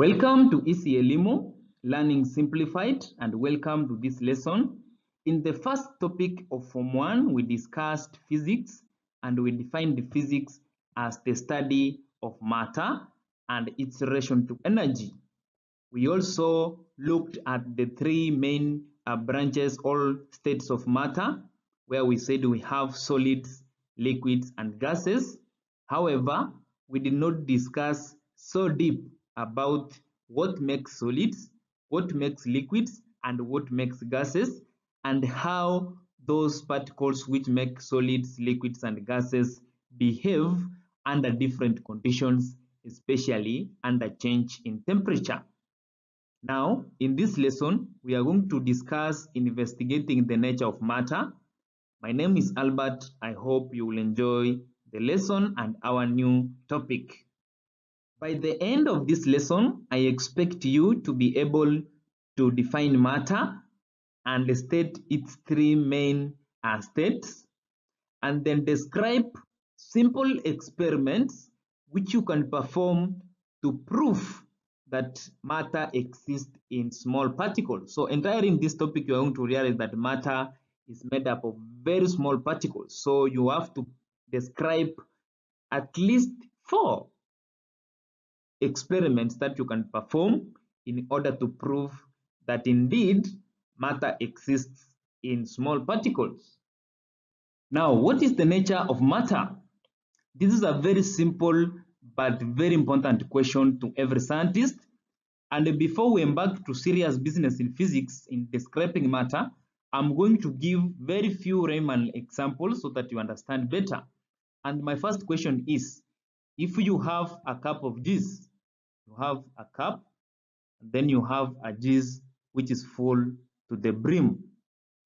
Welcome to EasyElimu Learning Simplified, and welcome to this lesson. In the first topic of Form 1, we discussed physics and we defined physics as the study of matter and its relation to energy. We also looked at the three main uh, branches, all states of matter, where we said we have solids, liquids, and gases. However, we did not discuss so deep about what makes solids, what makes liquids, and what makes gases, and how those particles which make solids, liquids, and gases behave under different conditions, especially under change in temperature. Now, in this lesson, we are going to discuss investigating the nature of matter. My name is Albert. I hope you will enjoy the lesson and our new topic. By the end of this lesson, I expect you to be able to define matter and state its three main uh, states and then describe simple experiments which you can perform to prove that matter exists in small particles. So entire in this topic, you are going to realize that matter is made up of very small particles. So you have to describe at least four experiments that you can perform in order to prove that indeed matter exists in small particles. Now, what is the nature of matter? This is a very simple but very important question to every scientist. And before we embark to serious business in physics in describing matter, I'm going to give very few Riemann examples so that you understand better. And my first question is, if you have a cup of juice, you have a cup, then you have a juice which is full to the brim.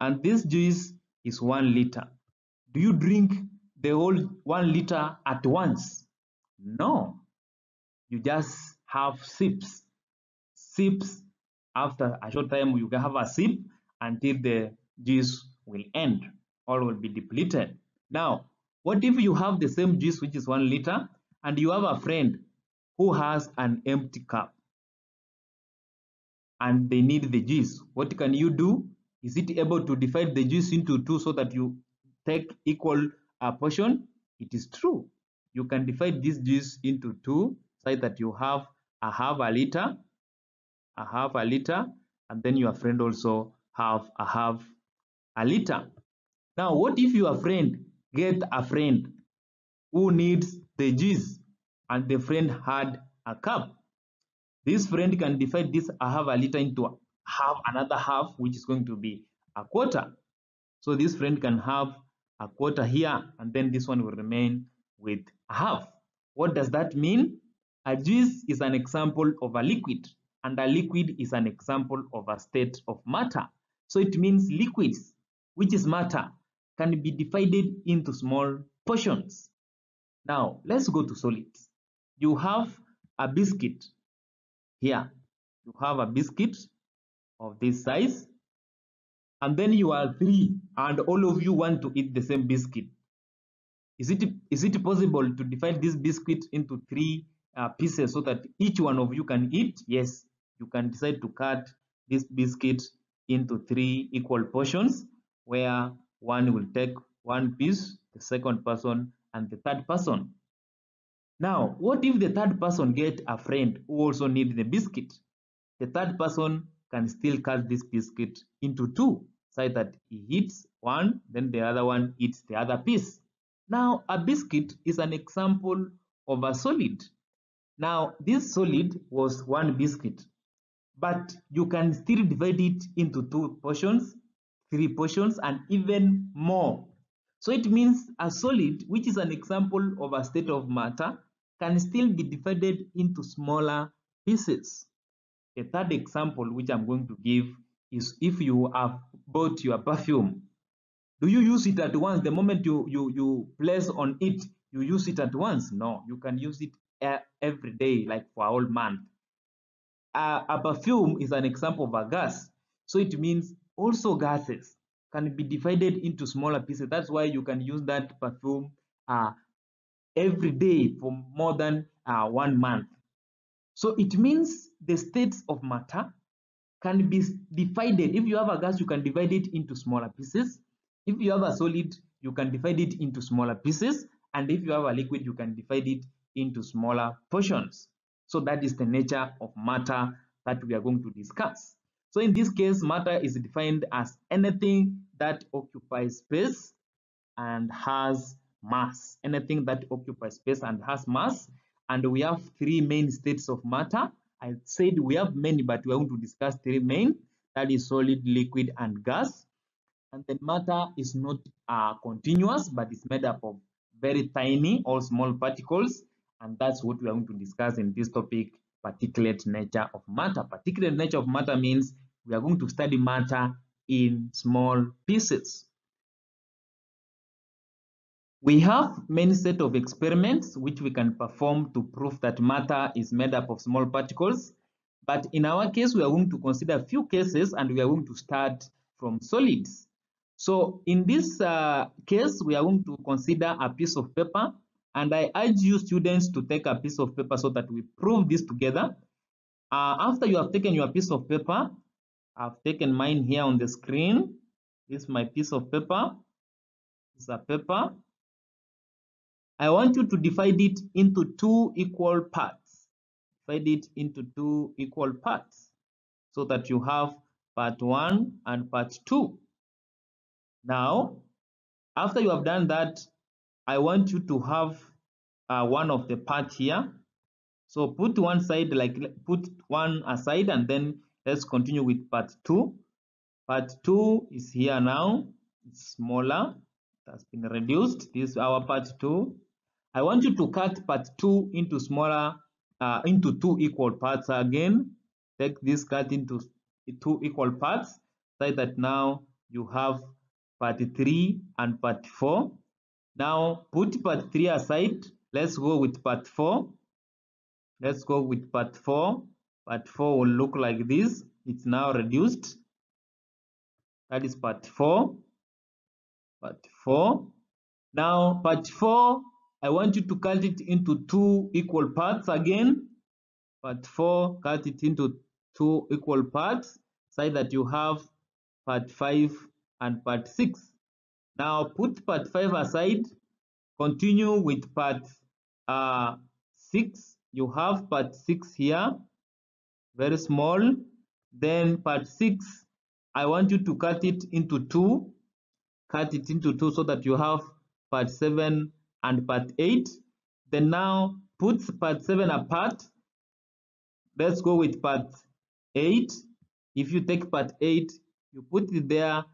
And this juice is one liter. Do you drink the whole one liter at once? No. You just have sips. Sips. After a short time, you can have a sip until the juice will end or will be depleted. Now, what if you have the same juice, which is one liter, and you have a friend who has an empty cup and they need the juice? What can you do? Is it able to divide the juice into two so that you take equal uh, portion? It is true. You can divide this juice into two so that you have a half a liter, a half a liter, and then your friend also have a half a liter. Now, what if your friend get a friend who needs the juice and the friend had a cup? This friend can divide this a half a liter into half another half, which is going to be a quarter. So this friend can have a quarter here, and then this one will remain with a half. What does that mean? A juice is an example of a liquid, and a liquid is an example of a state of matter. So it means liquids, which is matter, can be divided into small portions. Now, let's go to solids. You have a biscuit here. You have a biscuit of this size, and then you are three, and all of you want to eat the same biscuit. Is it, is it possible to divide this biscuit into three uh, pieces so that each one of you can eat? Yes, you can decide to cut this biscuit into three equal portions where one will take one piece, the second person, and the third person. Now, hmm. what if the third person get a friend who also need the biscuit? The third person can still cut this biscuit into two so that he eats one, then the other one eats the other piece. Now, a biscuit is an example of a solid. Now, this solid was one biscuit, but you can still divide it into two portions, three portions, and even more. So it means a solid, which is an example of a state of matter, can still be divided into smaller pieces. The third example, which I'm going to give, is if you have bought your perfume. Do you use it at once? The moment you, you, you place on it, you use it at once? No, you can use it every day, like for a whole month. Uh, a perfume is an example of a gas. So it means also gases can be divided into smaller pieces. That's why you can use that perfume uh, every day for more than uh, one month. So it means the states of matter can be divided. If you have a gas, you can divide it into smaller pieces. If you have a solid, you can divide it into smaller pieces. And if you have a liquid, you can divide it into smaller portions. So that is the nature of matter that we are going to discuss. So in this case, matter is defined as anything that occupies space and has mass. Anything that occupies space and has mass. And we have three main states of matter. I said we have many, but we are going to discuss three main. That is solid, liquid, and gas. And then matter is not uh, continuous, but it's made up of very tiny or small particles. And that's what we are going to discuss in this topic, particulate nature of matter. Particulate nature of matter means we are going to study matter in small pieces. We have many set of experiments which we can perform to prove that matter is made up of small particles. But in our case, we are going to consider a few cases and we are going to start from solids. So in this uh, case, we are going to consider a piece of paper and I urge you students to take a piece of paper so that we prove this together. Uh, after you have taken your piece of paper, I've taken mine here on the screen. This is my piece of paper. It's a paper. I want you to divide it into two equal parts. Divide it into two equal parts so that you have part one and part two. Now, after you have done that, I want you to have uh, one of the part here. So put one side, like put one aside and then let's continue with part two. Part two is here now, it's smaller, it has been reduced. This is our part two. I want you to cut part two into smaller, uh, into two equal parts again. Take this cut into two equal parts, so that now you have part three and part four. Now put part three aside. Let's go with part four. Let's go with part four. Part four will look like this. It's now reduced. That is part four. Part four. Now part four I want you to cut it into two equal parts again. Part 4, cut it into two equal parts so that you have part 5 and part 6. Now put part 5 aside, continue with part uh, 6. You have part 6 here, very small. Then part 6, I want you to cut it into two. Cut it into two so that you have part 7 and part 8. Then now puts part 7 apart. Let's go with part 8. If you take part 8, you put it there.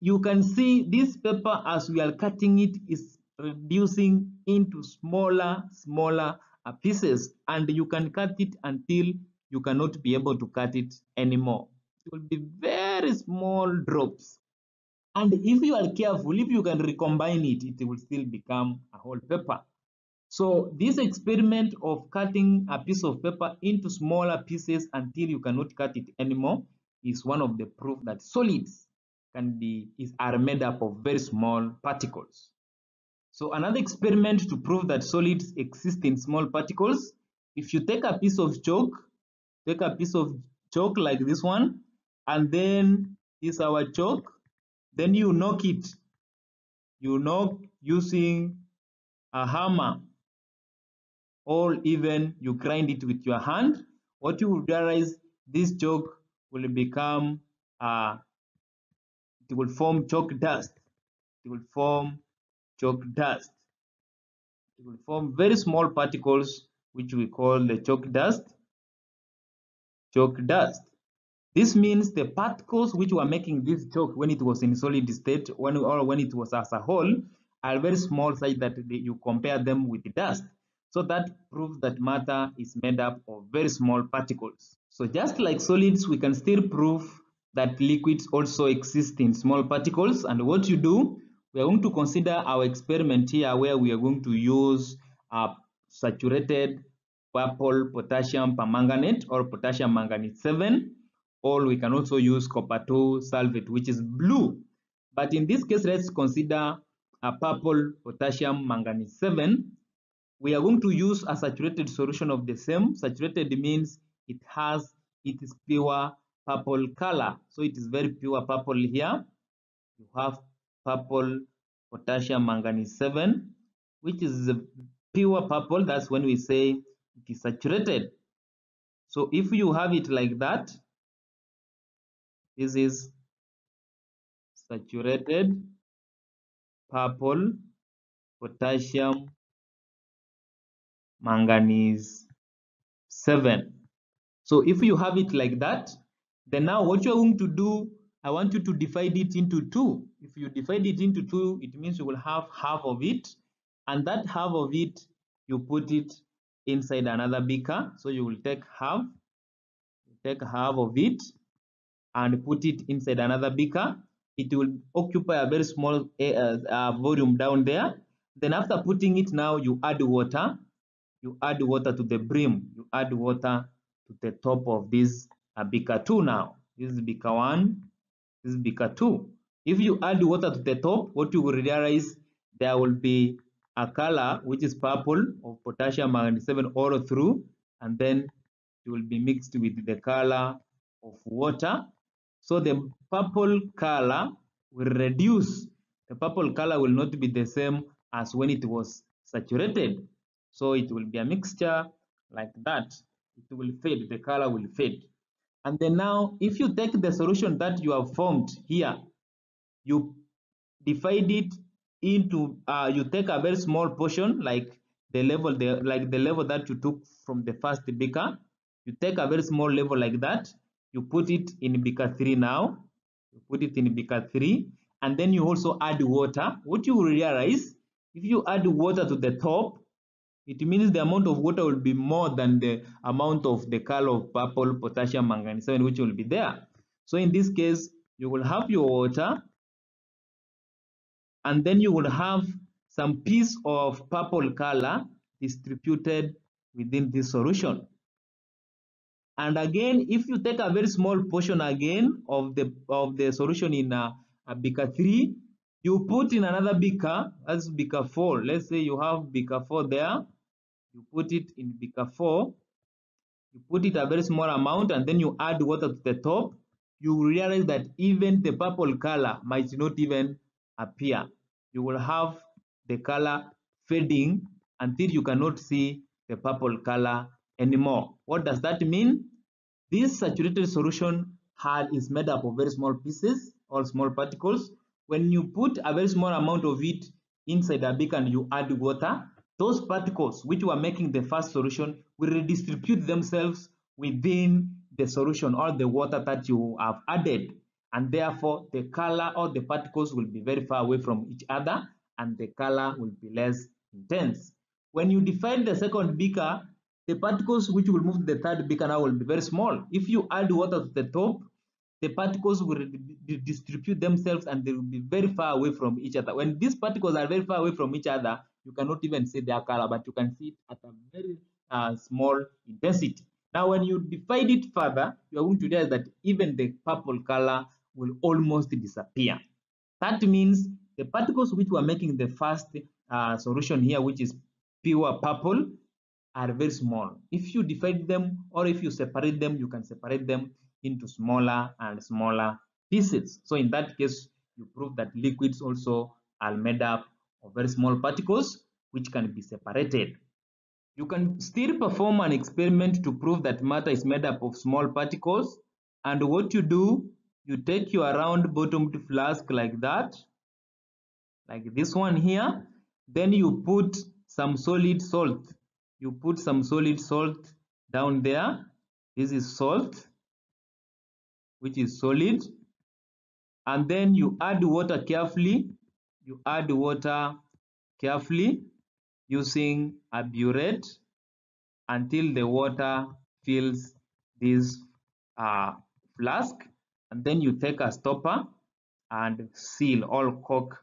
You can see this paper as we are cutting it is reducing into smaller, smaller pieces. And you can cut it until you cannot be able to cut it anymore. It will be very small drops and if you are careful, if you can recombine it, it will still become a whole paper. So this experiment of cutting a piece of paper into smaller pieces until you cannot cut it anymore is one of the proof that solids can be is are made up of very small particles. So another experiment to prove that solids exist in small particles, if you take a piece of chalk, take a piece of chalk like this one, and then this our chalk, then you knock it. You knock using a hammer or even you grind it with your hand. What you will realize, this chalk will become, uh, it will form chalk dust. It will form chalk dust. It will form very small particles which we call the chalk dust. Chalk dust. This means the particles which were making this chalk when it was in solid state, when or when it was as a whole, are very small such that you compare them with the dust. So that proves that matter is made up of very small particles. So just like solids, we can still prove that liquids also exist in small particles. And what you do, we are going to consider our experiment here where we are going to use a saturated purple potassium permanganate or potassium manganate 7 or we can also use copper 2 sulfate, which is blue. But in this case, let's consider a purple potassium manganate 7. we are going to use a saturated solution of the same. Saturated means it has, it is pure purple color. So it is very pure purple here. You have purple potassium manganate 7, which is pure purple. That's when we say it is saturated. So if you have it like that, this is saturated purple potassium manganate 7 so if you have it like that then now what you're going to do i want you to divide it into two. If you divide it into two it means you will have half of it and that half of it you put it inside another beaker. So you will take half take half of it and put it inside another beaker. It will occupy a very small uh, volume down there. Then after putting it now you add water. You add water to the brim. You add water to the top of this uh, beaker 2 now. This is beaker 1 this is beaker 2 if you add water to the top what you will realize there will be a color which is purple of potassium manganate 7 all through and then it will be mixed with the color of water so the purple color will reduce. The purple color will not be the same as when it was saturated. So it will be a mixture like that. It will fade, the color will fade. And then now, if you take the solution that you have formed here, you divide it into, uh, you take a very small portion like the level, the, like the level that you took from the first beaker. You take a very small level like that, you put it in beaker 3 now. You put it in beaker 3 and then you also add water. What you realize if you add water to the top it means the amount of water will be more than the amount of the color of purple potassium manganate 7 which will be there. So in this case you will have your water and then you will have some piece of purple color distributed within this solution and again, if you take a very small portion again of the of the solution in a, a beaker 3, you put in another beaker, as beaker 4. Let's say you have beaker 4 there. You put it in beaker 4. You put it a very small amount and then you add water to the top. You realize that even the purple color might not even appear. You will have the color fading until you cannot see the purple color anymore. What does that mean? This saturated solution had is made up of very small pieces or small particles. When you put a very small amount of it inside a beaker and you add water, those particles which were making the first solution will redistribute themselves within the solution or the water that you have added. And therefore, the color or the particles will be very far away from each other and the color will be less intense. When you define the second beaker, the particles which will move to the third beaker now will be very small. If you add water to the top, the particles will distribute themselves and they will be very far away from each other. When these particles are very far away from each other, you cannot even see their color, but you can see it at a very uh, small intensity. Now, when you divide it further, you are going to realize that even the purple color will almost disappear. That means the particles which were making the first uh, solution here, which is pure purple, are very small. If you divide them or if you separate them, you can separate them into smaller and smaller pieces. So in that case, you prove that liquids also are made up of very small particles which can be separated. You can still perform an experiment to prove that matter is made up of small particles. And what you do, you take your round bottomed flask like that, like this one here. Then you put some solid salt you put some solid salt down there. This is salt which is solid. And then you add water carefully. You add water carefully using a burette until the water fills this uh, flask. And then you take a stopper and seal all cork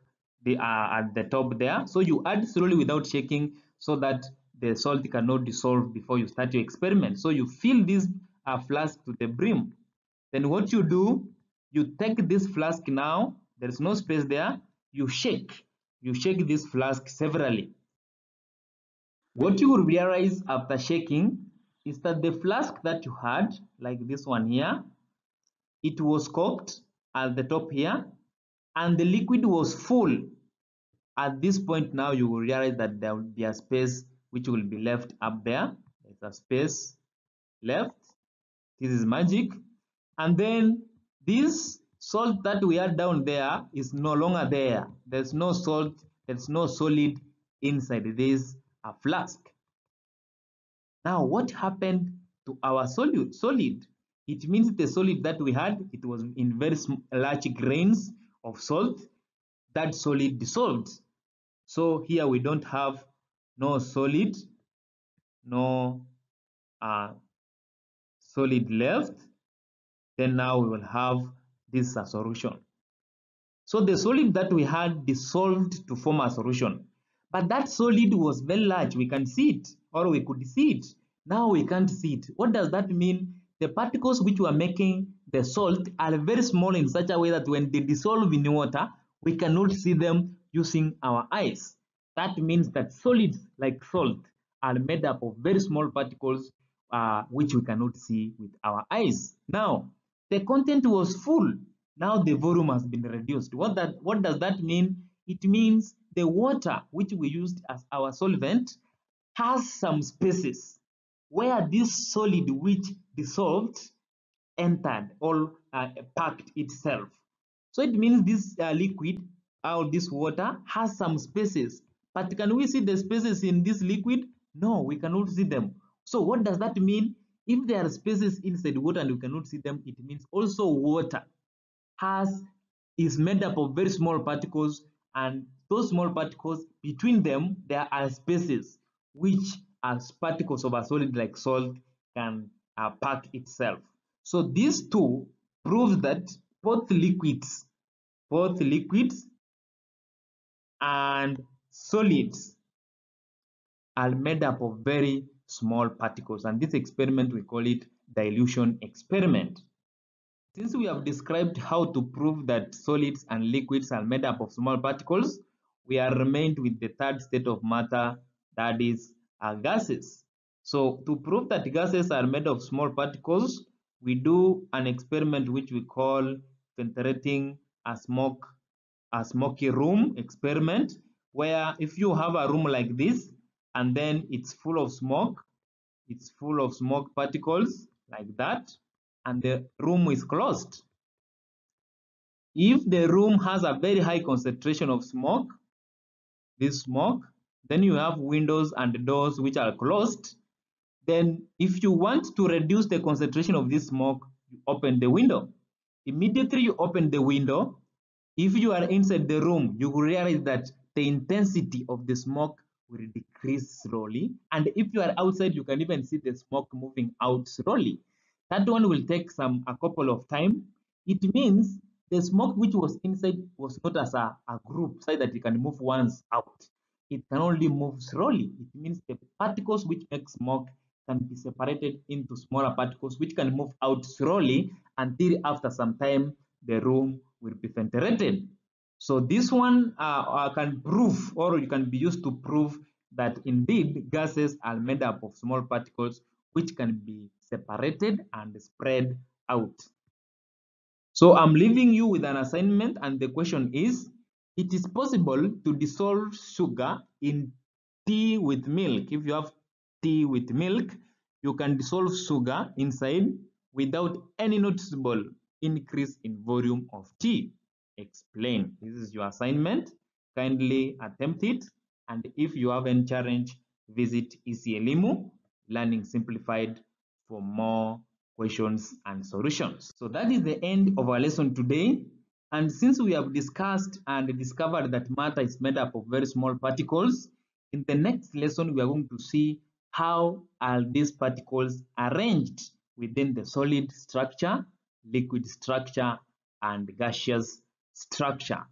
the, uh, at the top there. So you add slowly without shaking so that the salt cannot dissolve before you start your experiment. So you fill this uh, flask to the brim. Then what you do, you take this flask now, there is no space there, you shake. You shake this flask severally. What you will realize after shaking is that the flask that you had, like this one here, it was cocked at the top here and the liquid was full. At this point now you will realize that there will be a space which will be left up there. There's a space left. This is magic. And then this salt that we had down there is no longer there. There's no salt, there's no solid inside this a flask. Now, what happened to our solid? solid? It means the solid that we had, it was in very large grains of salt. That solid dissolved. So here we don't have no solid, no uh, solid left. Then now we will have this solution. So the solid that we had dissolved to form a solution. But that solid was very large. We can see it or we could see it. Now we can't see it. What does that mean? The particles which were making the salt are very small in such a way that when they dissolve in water, we cannot see them using our eyes. That means that solids like salt are made up of very small particles uh, which we cannot see with our eyes. Now, the content was full. Now the volume has been reduced. What, that, what does that mean? It means the water which we used as our solvent has some spaces where this solid which dissolved entered or uh, packed itself. So it means this uh, liquid or this water has some spaces. But can we see the spaces in this liquid? No, we cannot see them. So what does that mean? If there are spaces inside water and we cannot see them, it means also water has is made up of very small particles and those small particles between them there are spaces which as particles of a solid like salt can uh, pack itself so these two prove that both liquids both liquids and solids are made up of very small particles and this experiment we call it dilution experiment since we have described how to prove that solids and liquids are made up of small particles, we are remained with the third state of matter, that is gases. So to prove that gases are made of small particles, we do an experiment which we call ventilating a smoke, a smoky room experiment, where if you have a room like this, and then it's full of smoke, it's full of smoke particles like that, and the room is closed. If the room has a very high concentration of smoke, this smoke, then you have windows and doors which are closed. Then if you want to reduce the concentration of this smoke, you open the window. Immediately you open the window, if you are inside the room, you will realize that the intensity of the smoke will decrease slowly. And if you are outside, you can even see the smoke moving out slowly. That one will take some a couple of time. It means the smoke which was inside was not as a, a group so that it can move once out. It can only move slowly. It means the particles which make smoke can be separated into smaller particles which can move out slowly until after some time the room will be ventilated. So this one uh, uh, can prove or you can be used to prove that indeed gases are made up of small particles which can be separated and spread out. So I'm leaving you with an assignment and the question is, it is possible to dissolve sugar in tea with milk. If you have tea with milk, you can dissolve sugar inside without any noticeable increase in volume of tea. Explain. This is your assignment. Kindly attempt it. And if you have any challenge, visit EasyElimu Learning Simplified for more questions and solutions. So that is the end of our lesson today. And since we have discussed and discovered that matter is made up of very small particles, in the next lesson we are going to see how are these particles arranged within the solid structure, liquid structure, and gaseous structure.